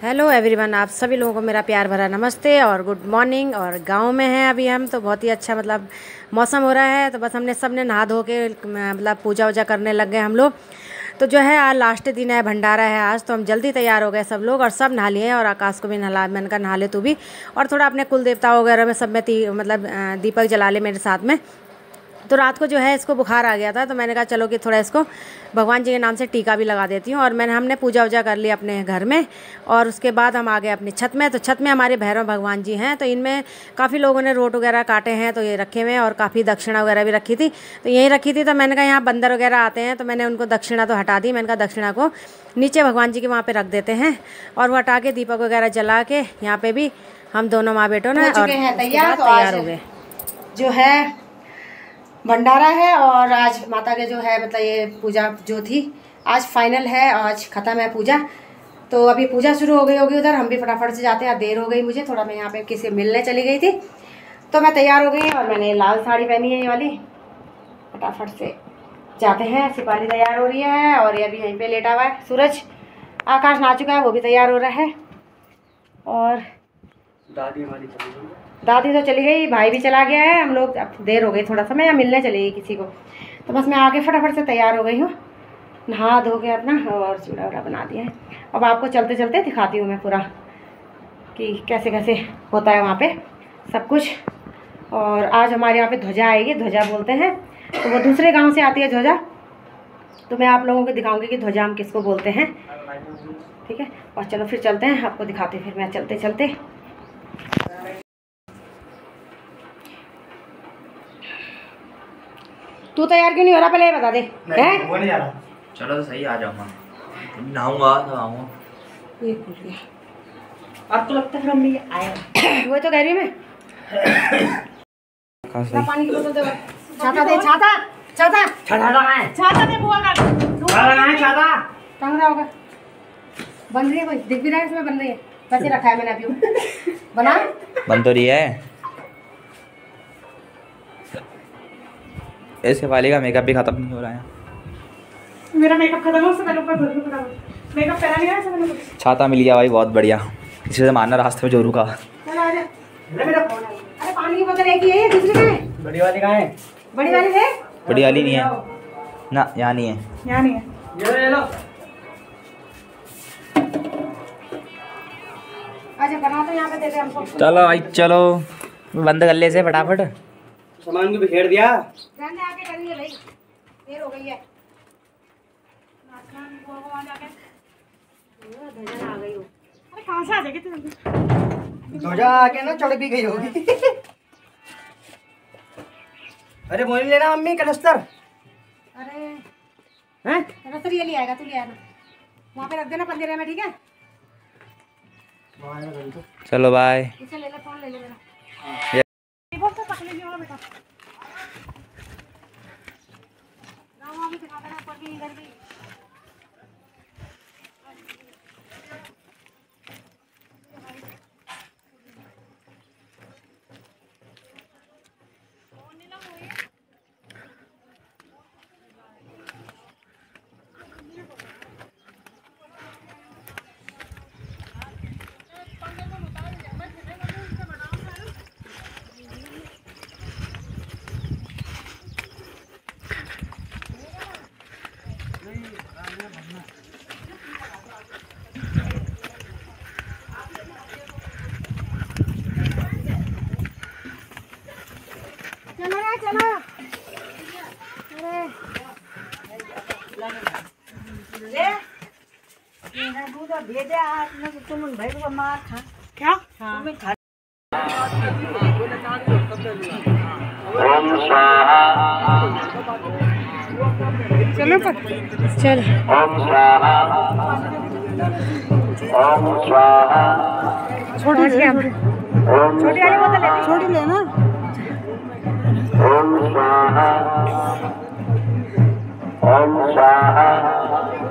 Hello everyone आप सभी लोगों को मेरा प्यार भरा नमस्ते और गुड मॉर्निंग और गाँव में हैं अभी हम तो बहुत ही अच्छा मतलब मौसम हो रहा है। तो बस हमने सबने नहा धो के मतलब पूजा वूजा करने लग गए हम लोग। तो जो है, आज लास्ट दिन है, भंडारा है आज तो हम जल्दी तैयार हो गए सब लोग और सब नहा लिए और आकाश को भी नहा मैंने कहा, नहा ले तू भी। और थोड़ा अपने कुल देवता वगैरह में सब में मतलब दीपक जला ले मेरे साथ में। तो रात को जो है इसको बुखार आ गया था तो मैंने कहा चलो कि थोड़ा इसको भगवान जी के नाम से टीका भी लगा देती हूँ। और मैंने हमने पूजा वूजा कर ली अपने घर में और उसके बाद हम आ गए अपनी छत में। तो छत में हमारे भैरव भगवान जी हैं तो इनमें काफ़ी लोगों ने रोट वगैरह काटे हैं तो ये रखे हुए हैं और काफ़ी दक्षिणा वगैरह भी रखी थी। तो यहीं रखी थी तो मैंने कहा यहाँ बंदर वगैरह आते हैं तो मैंने उनको दक्षिणा तो हटा दी। मैंने कहा दक्षिणा को नीचे भगवान जी के वहाँ पर रख देते हैं और वो हटा के दीपक वगैरह जला के यहाँ पर भी हम दोनों माँ बेटों ने और तैयार हो गए। जो है भंडारा है और आज माता के जो है मतलब ये पूजा जो थी, आज फाइनल है, आज ख़त्म है पूजा। तो अभी पूजा शुरू हो गई होगी उधर, हम भी फटाफट से जाते हैं। देर हो गई मुझे, थोड़ा मैं यहाँ पे किसी मिलने चली गई थी। तो मैं तैयार हो गई और मैंने लाल साड़ी पहनी है ये वाली। फटाफट से जाते हैं, सिपाही तैयार हो रही है और ये अभी यहीं पे लेटा हुआ है। सूरज, आकाश ना चुका है, वो भी तैयार हो रहा है। और दादी हमारी दादी तो चली गई, भाई भी चला गया है, हम लोग अब देर हो गई थोड़ा सा मैं यहाँ मिलने चली गई किसी को। तो बस मैं आगे फटाफट से तैयार हो गई हूँ। नहा धो के अपना और चूड़ा वूड़ा बना दिया है। अब आपको चलते चलते दिखाती हूँ मैं पूरा, कि कैसे कैसे होता है वहाँ पे सब कुछ। और आज हमारे यहाँ पे ध्वजा आएगी, ध्वजा बोलते हैं। तो वो दूसरे गाँव से आती है ध्वजा। तो मैं आप लोगों को दिखाऊँगी कि ध्वजा हम किसको बोलते हैं। ठीक है? और चलो फिर चलते हैं, आपको दिखाते फिर मैं चलते चलते तू तैयार क्यों नहीं हो रहा? पहले ये बता दे। हैं? नहीं चलो तो सही आ जाऊँगा। नहाऊँगा तो आऊँगा ये खुल गया। तो लगता है हम भी आए वो तो कह रही मैं। पानी की बोतल दे छाता दे छाता छाता। छाता कहाँ छाता दे बुआ का छाता छाता। टंग रहा होगा। बन रही है कोई? दिख भी रहा है इसमें बन रही है? वैसे रखा है मैंने अभी बना। बन तो रही है। ऐसे वाले का मेकअप भी खत्म नहीं हो रहा है। मेरा मेकअप खत्म हो उससे पहले ऊपर मेकअप पहना नहीं है ऐसे मैंने छाता मिल गया भाई बहुत बढ़िया। इसी से मारना रास्ते में जोरू का। चल आ जा। मेरा फ़ोन है। अरे पानी की बोतल एक ही है दूसरी कहाँ है? बड़ी वाली कहाँ है? बड़ी वाली है? बड़ी वाली नहीं है। ना यहाँ नहीं है। यहाँ नहीं है। ये ले लो। अच्छा बना तो यहाँ पे दे दे हमको। चलो भाई चलो। बंद कर ले से फटाफट। सामान को बिखेर दिया। रहने आके करेंगे भाई। देर हो गई है। आ गई अरे कहाँ से आ जाएगी तू ध्वजा आके ना चढ़ भी गई होगी। अरे मोनी लेना मम्मी कलस्तर। अरे हैं? कलस्तर ये ले आएगा तू ले आना। वहाँ पे रख देना पंदेरे में ठीक है? चलो बाय इसे ले ले फ़ोन ले ले मेरा। बेटा। राम दिखा देना ऊपर भी इधर भी चलो रे चलो अरे ले मेरा दूध भेजा आपने तुम भाई को मार खा। क्या? हाँ। खा चलो पर चल। छोटी छोटी छोटी वाली बोतल छोटी लेना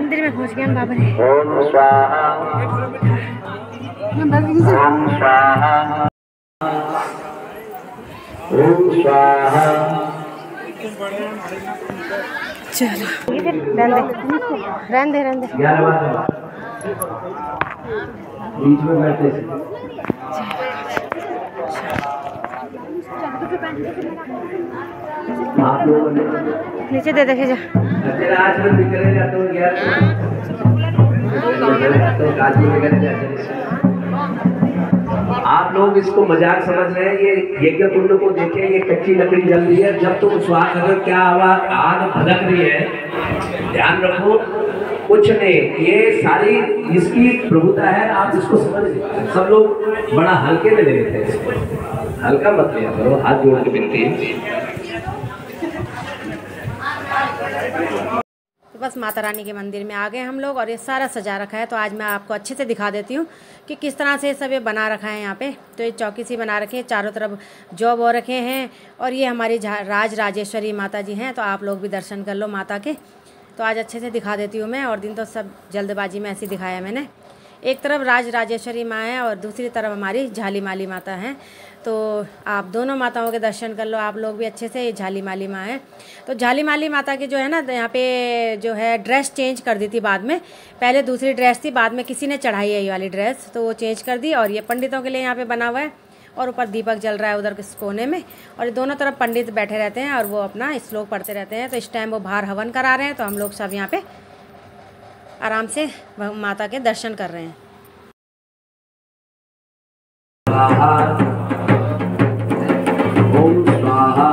मंदिर में पहुँच गए हम बाबा चलो। रहने दे। रहने दे रहने दे। बीच में बैठे थे नीचे दे, देखे जा। आप लोग इसको मज़ाक समझ रहे हैं, ये यज्ञ कुंड को देखें, ये कच्ची लकड़ी जल रही है। जब तुम स्वाद अगर क्या आवाज़ आग भड़क रही है, ध्यान रखो, कुछ नहीं, ये सारी इसकी प्रभुता है, आप इसको समझ सब लोग बड़ा हल्के में ले लेते हैं हल्का मत लिया करो, हाथ जोड़ के बिनती है। तो बस माता रानी के मंदिर में आ गए हम लोग और ये सारा सजा रखा है। तो आज मैं आपको अच्छे से दिखा देती हूँ कि किस तरह से सब ये बना रखा है यहाँ पे। तो ये चौकी सी बना रखी है, चारों तरफ़ जौ बो रखे हैं और ये हमारी राज राजेश्वरी माता जी हैं। तो आप लोग भी दर्शन कर लो माता के। तो आज अच्छे से दिखा देती हूँ मैं और दिन तो सब जल्दबाजी में ऐसे ही दिखाया मैंने। एक तरफ़ राज राजेश्वरी माँ है और दूसरी तरफ़ हमारी झाली माली माता हैं। तो आप दोनों माताओं के दर्शन कर लो, आप लोग भी अच्छे से झाली माली माँ हैं। तो झाली माली माता की जो है ना, यहाँ पे जो है ड्रेस चेंज कर दी थी बाद में। पहले दूसरी ड्रेस थी, बाद में किसी ने चढ़ाई है ये वाली ड्रेस तो वो चेंज कर दी और ये पंडितों के लिए यहाँ पर बना हुआ है और ऊपर दीपक जल रहा है उधर किस कोने में और ये दोनों तरफ़ पंडित बैठे रहते हैं और वो अपना श्लोक पढ़ते रहते हैं। तो इस टाइम वो बाहर हवन करा रहे हैं तो हम लोग सब यहाँ पे आराम से माता के दर्शन कर रहे हैं। स्वाहा। ओम स्वाहा।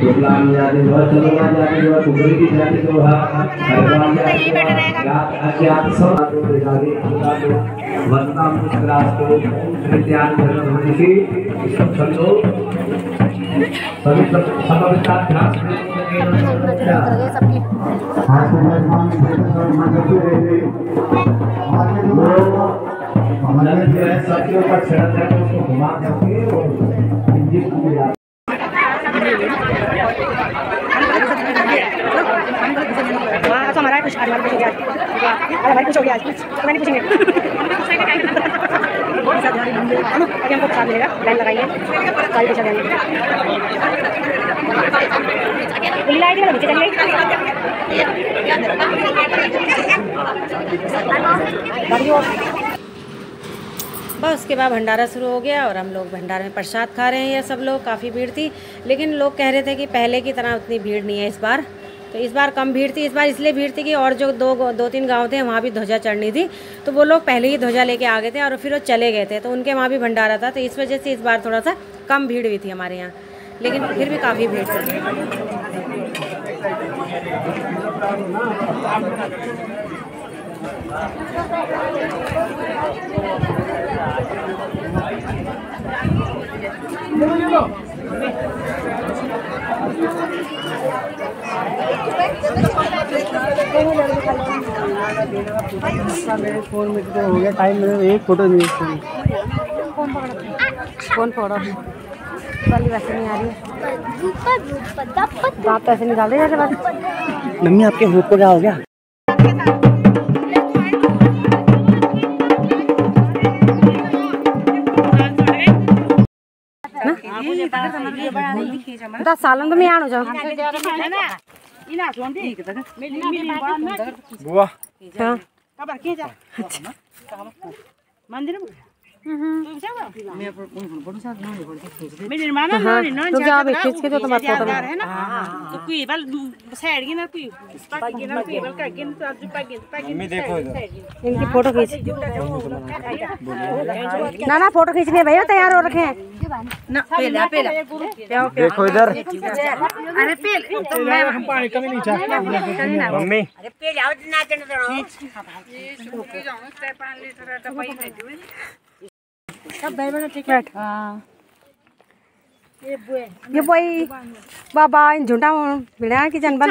शुक्लाम जाति व चंद्रमा जाति व कुबरी की जाति जो है। जाति रात अज्ञात सब आदि प्रजाति अंगादि वंदनाम पुष्करास्तु धर्म की सब सभी सब समविता ध्यान मंडल जो है सबके ऊपर है तो उसको घुमा करके और इंजिन को मिला कुछ तो मिलेगा। लाइन लगाइए। सारी पैसा चलिए बस, उसके बाद भंडारा शुरू हो गया और हम लोग भंडारे में प्रसाद खा रहे हैं। ये सब लोग, काफ़ी भीड़ थी। लेकिन लोग कह रहे थे कि पहले की तरह उतनी भीड़ नहीं है इस बार। तो इस बार कम भीड़ थी, इस बार इसलिए भीड़ थी कि और जो दो दो तीन गाँव थे, वहाँ भी ध्वजा चढ़नी थी। तो वो लोग पहले ही ध्वजा लेके आ गए थे और फिर वो चले गए थे। तो उनके वहाँ भी भंडारा था तो इस वजह से इस बार थोड़ा सा कम भीड़ हुई थी हमारे यहाँ। लेकिन फिर भी काफ़ी भीड़ थी। मेरे फ़ोन में तो हो। गया टाइम मेरे एक फ़ोटो नहीं फ़ोन वाली वैसे नहीं आ रही है। पैसे निकाल दे जैसे बस मम्मी आपके होप को क्या हो। गया दस साल में आनो जाओ। बुआ। हाँ। के तो में इनकी फ़ोटो खींच ना ना फ़ोटो खींचने भैया तैयार हो रखे हैं देखो इधर मम्मी ये वही बाबा इन झुंडा बिना की जनबल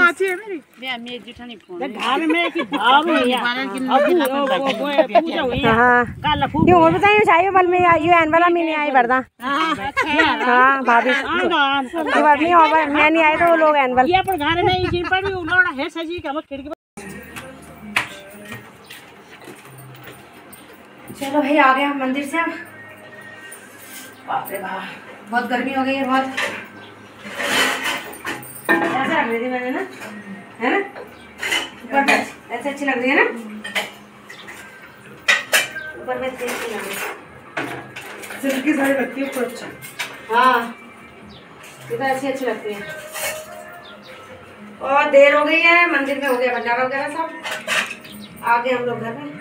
घर में कि भाव है अबू वो वो पूजा हुई हाँ काला फूल ये और बताइए चाहिए बल में ये एन वाला में नहीं आई बरदा। हाँ भाभी। ये बार नहीं और मैं नहीं आई तो वो लोग एन वाल। ये पर घर में इसी पर उलोड़ा है सजी का खिड़की चलो भाई आ गए हम मंदिर से। अब बाप रे बाप। बहुत गर्मी हो गई है बहुत। ऐसे रख रही थी मैंने ना है ना? ऊपर ऐसे अच्छी लग रही है ना? ऊपर अच्छी लग रही है। सिल्क की साड़ी लगती है ऊपर अच्छा। हाँ ये तो अच्छी अच्छी लगती है। और देर हो गई है मंदिर में हो गया भंडारा वगैरह सब। आ गए हम लोग घर में।